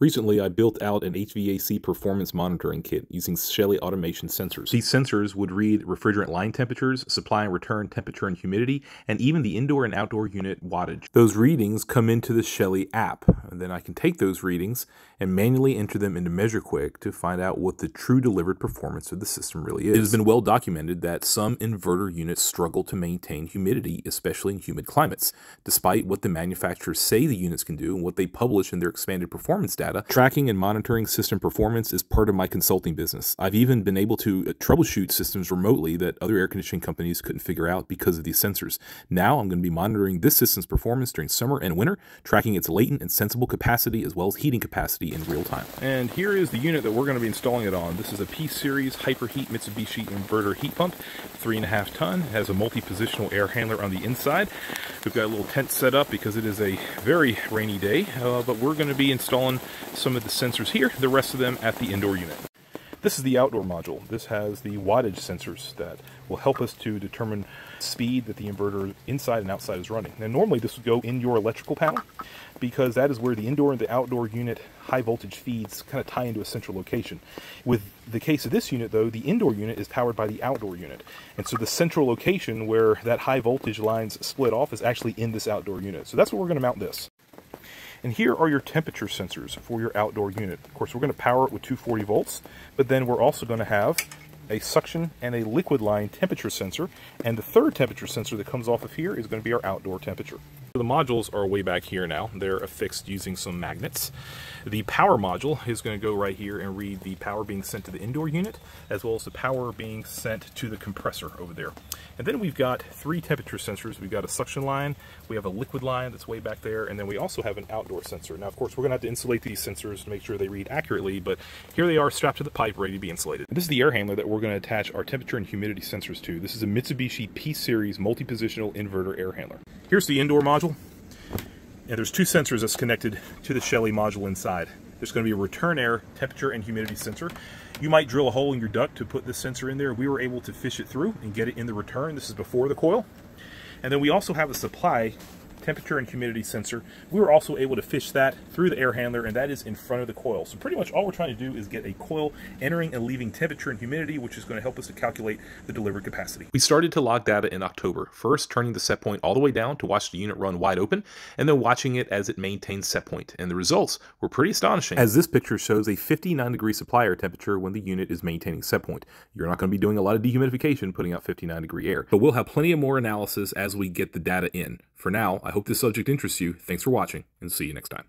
Recently, I built out an HVAC performance monitoring kit using Shelly automation sensors. These sensors would read refrigerant line temperatures, supply and return temperature and humidity, and even the indoor and outdoor unit wattage. Those readings come into the Shelly app, and then I can take those readings and manually enter them into MeasureQuick to find out what the true delivered performance of the system really is. It has been well documented that some inverter units struggle to maintain humidity, especially in humid climates, despite what the manufacturers say the units can do and what they publish in their expanded performance data data. Tracking and monitoring system performance is part of my consulting business. I've even been able to uh, troubleshoot systems remotely that other air conditioning companies couldn't figure out because of these sensors. Now I'm going to be monitoring this system's performance during summer and winter, tracking its latent and sensible capacity as well as heating capacity in real time. And here is the unit that we're going to be installing it on. This is a P-Series Hyperheat Mitsubishi inverter heat pump, three and a half ton, it has a multi-positional air handler on the inside. We've got a little tent set up because it is a very rainy day, uh, but we're going to be installing some of the sensors here, the rest of them at the indoor unit. This is the outdoor module. This has the wattage sensors that will help us to determine speed that the inverter inside and outside is running. Now normally this would go in your electrical panel because that is where the indoor and the outdoor unit high voltage feeds kind of tie into a central location. With the case of this unit though, the indoor unit is powered by the outdoor unit. And so the central location where that high voltage lines split off is actually in this outdoor unit. So that's where we're going to mount this. And here are your temperature sensors for your outdoor unit. Of course, we're going to power it with 240 volts, but then we're also going to have a suction and a liquid line temperature sensor. And the third temperature sensor that comes off of here is going to be our outdoor temperature. The modules are way back here now. They're affixed using some magnets. The power module is going to go right here and read the power being sent to the indoor unit, as well as the power being sent to the compressor over there. And then we've got three temperature sensors. We've got a suction line, we have a liquid line that's way back there, and then we also have an outdoor sensor. Now, of course, we're going to have to insulate these sensors to make sure they read accurately, but here they are strapped to the pipe, ready to be insulated. And this is the air handler that we're going to attach our temperature and humidity sensors to. This is a Mitsubishi P-Series multi-positional inverter air handler. Here's the indoor module. And there's two sensors that's connected to the Shelly module inside. There's going to be a return air temperature and humidity sensor. You might drill a hole in your duct to put this sensor in there. We were able to fish it through and get it in the return. This is before the coil. And then we also have a supply temperature and humidity sensor. We were also able to fish that through the air handler, and that is in front of the coil. So pretty much all we're trying to do is get a coil entering and leaving temperature and humidity, which is going to help us to calculate the delivered capacity. We started to log data in October, first turning the set point all the way down to watch the unit run wide open, and then watching it as it maintains set point. And the results were pretty astonishing, as this picture shows a 59 degree supply air temperature when the unit is maintaining set point. You're not going to be doing a lot of dehumidification putting out 59 degree air, but we'll have plenty of more analysis as we get the data in. For now, I hope this subject interests you. Thanks for watching, and see you next time.